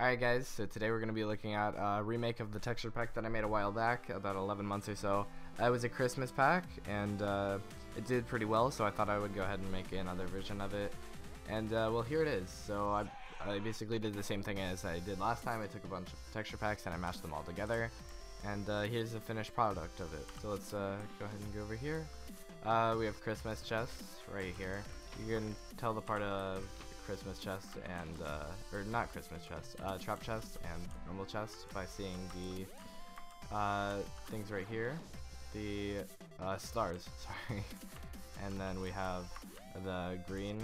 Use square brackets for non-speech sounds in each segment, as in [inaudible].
Alright guys, so today we're going to be looking at a remake of the texture pack that I made a while back, about 11 months or so. Uh, it was a Christmas pack, and uh, it did pretty well, so I thought I would go ahead and make another version of it. And uh, well, here it is. So I, I basically did the same thing as I did last time. I took a bunch of texture packs and I mashed them all together. And uh, here's the finished product of it. So let's uh, go ahead and go over here. Uh, we have Christmas chests right here. You can tell the part of Christmas chest and, uh, or not Christmas chest, uh, trap chest and normal chest by seeing the uh, things right here, the uh, stars, [laughs] sorry, and then we have the green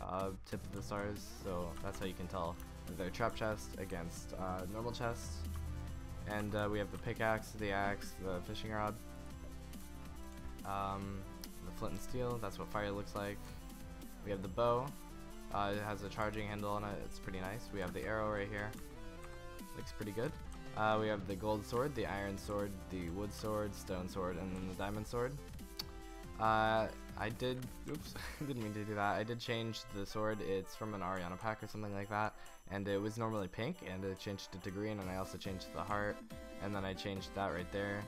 uh, tip of the stars, so that's how you can tell they're trap chest against uh, normal chest, and uh, we have the pickaxe, the axe, the fishing rod, um, the flint and steel, that's what fire looks like, we have the bow, uh, it has a charging handle on it. It's pretty nice. We have the arrow right here. Looks pretty good. Uh, we have the gold sword, the iron sword, the wood sword, stone sword, and then the diamond sword. Uh, I did, oops, [laughs] didn't mean to do that. I did change the sword. It's from an Ariana pack or something like that. And it was normally pink, and I changed it to green, and I also changed the heart. And then I changed that right there.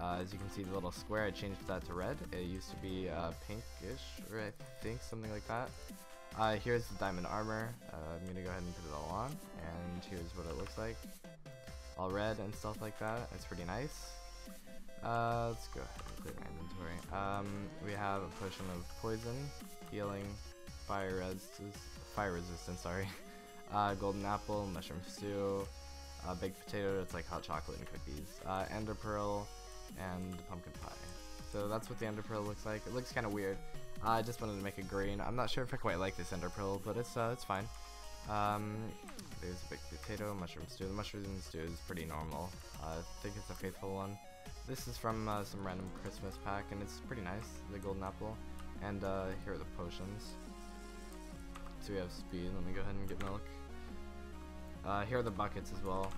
Uh, as you can see the little square, I changed that to red. It used to be uh, pinkish, or I think something like that. Uh, here's the diamond armor. Uh, I'm gonna go ahead and put it all on, and here's what it looks like. All red and stuff like that. It's pretty nice. Uh, let's go ahead and clear my inventory. Um, we have a potion of poison, healing, fire resistance, fire resistance. Sorry. [laughs] Uh, golden apple, mushroom stew, uh, baked potato. It's like hot chocolate and cookies. Uh, ender pearl, and pumpkin pie. So that's what the ender pearl looks like. It looks kind of weird. I just wanted to make it green. I'm not sure if I quite like this ender pearl, but it's uh, it's fine. Um, there's a big potato, mushroom stew. The mushroom stew is pretty normal. Uh, I think it's a faithful one. This is from uh, some random Christmas pack, and it's pretty nice. The golden apple, and uh, here are the potions. So we have speed. Let me go ahead and get milk. Uh, here are the buckets as well.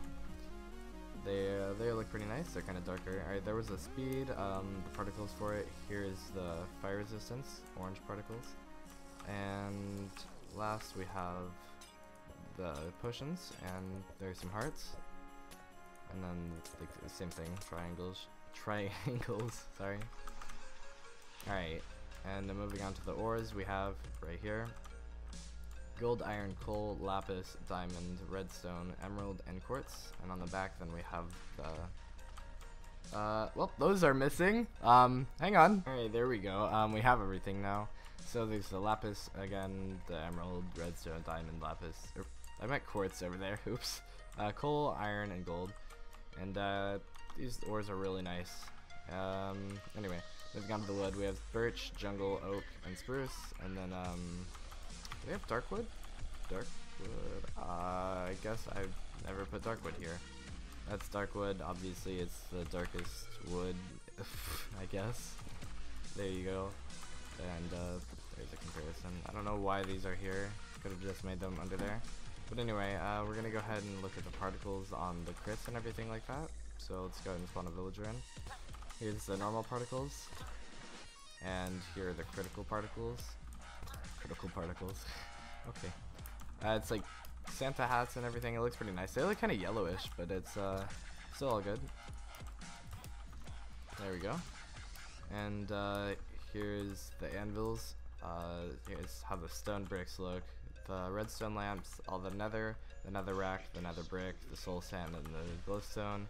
They uh, they look pretty nice. They're kind of darker. Alright, there was a speed. Um, the particles for it. Here is the fire resistance, orange particles. And last we have the potions, and there's some hearts. And then the same thing, triangles. [laughs] Triangles, [laughs] sorry. Alright, and then moving on to the ores, we have right here gold, iron, coal, lapis, diamond, redstone, emerald, and quartz. And on the back, then we have the. Uh, well, those are missing. Um, hang on. Alright, there we go. Um, we have everything now. So there's the lapis again, the emerald, redstone, diamond, lapis. Er, I meant quartz over there. [laughs] Oops. Uh, coal, iron, and gold. And uh, these ores are really nice. Um, anyway, moving on to the wood, we have birch, jungle, oak, and spruce. And then um, they have Darkwood? Darkwood. Uh, I guess I've never put Darkwood here. That's Darkwood. Obviously, it's the darkest wood, [laughs] I guess. There you go. And uh, there's a comparison. I don't know why these are here. Could have just made them under there. But anyway, uh, we're gonna go ahead and look at the particles on the crits and everything like that. So let's go ahead and spawn a villager in. Here's the normal particles. And here are the critical particles critical particles. okay. Uh, it's like Santa hats and everything. It looks pretty nice. They look kind of yellowish, but it's uh, still all good. There we go. And uh, here's the anvils. Uh, here's how the stone bricks look. The redstone lamps, all the nether, the nether rack, the nether brick, the soul sand, and the glowstone.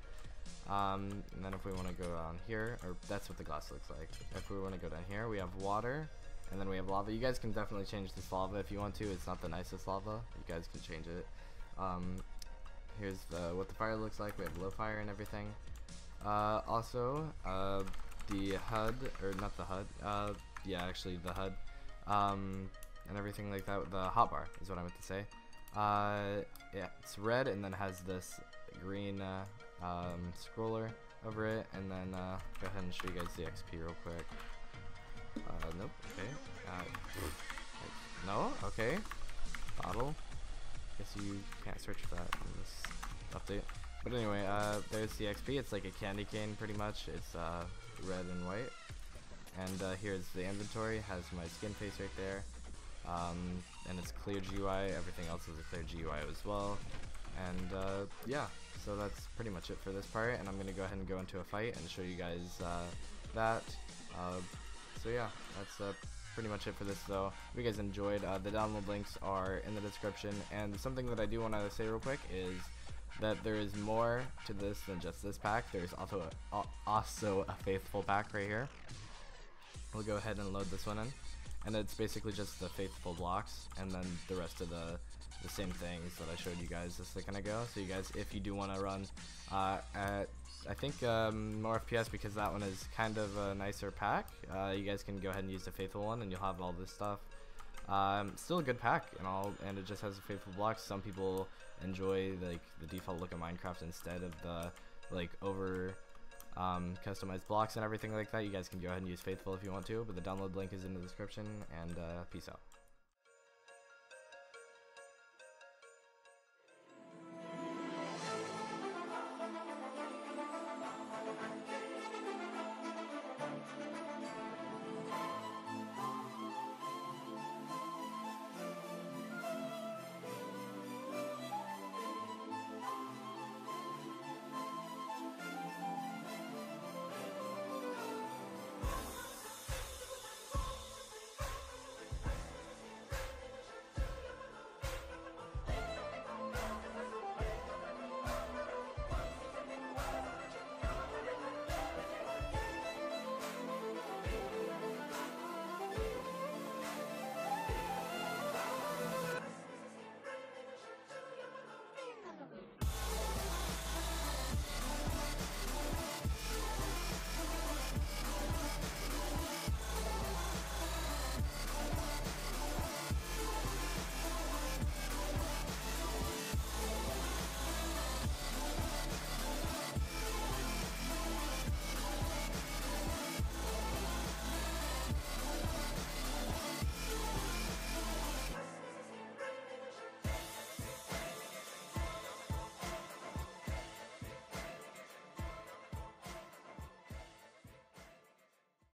Um, and then if we want to go down here, or that's what the glass looks like. If we want to go down here, we have water, and then we have lava. You guys can definitely change this lava if you want to. It's not the nicest lava. You guys can change it. Um, here's the, what the fire looks like. We have low fire and everything. Uh, also, uh, the HUD, or not the HUD, uh, yeah, actually the HUD, um, and everything like that. The hotbar is what I meant to say. Uh, yeah, it's red and then has this green uh, um, scroller over it. And then uh, go ahead and show you guys the XP real quick. Uh, nope. Okay. Uh, no. Okay. Bottle. Guess you can't search for that in this update. But anyway, uh, there's the XP. It's like a candy cane, pretty much. It's uh, red and white. And uh, here's the inventory. Has my skin face right there. Um, and it's clear GUI. Everything else is a clear GUI as well. And uh, yeah, so that's pretty much it for this part, and I'm gonna go ahead and go into a fight and show you guys uh, that. So yeah, that's uh, pretty much it for this though. If you guys enjoyed, uh, the download links are in the description, and something that I do want to say real quick is that there is more to this than just this pack. There's also a, also a faithful pack right here. We'll go ahead and load this one in, and it's basically just the faithful blocks, and then the rest of the the same things that I showed you guys a second ago. So you guys, if you do want to run uh, at I think um, more FPS because that one is kind of a nicer pack. Uh, you guys can go ahead and use the faithful one, and you'll have all this stuff. Um, still a good pack and all, and it just has a faithful blocks. Some people enjoy like the default look of Minecraft instead of the like over um, customized blocks and everything like that. You guys can go ahead and use faithful if you want to, but the download link is in the description. And uh, peace out.